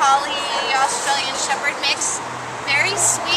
Collie Australian Shepherd mix. Very sweet.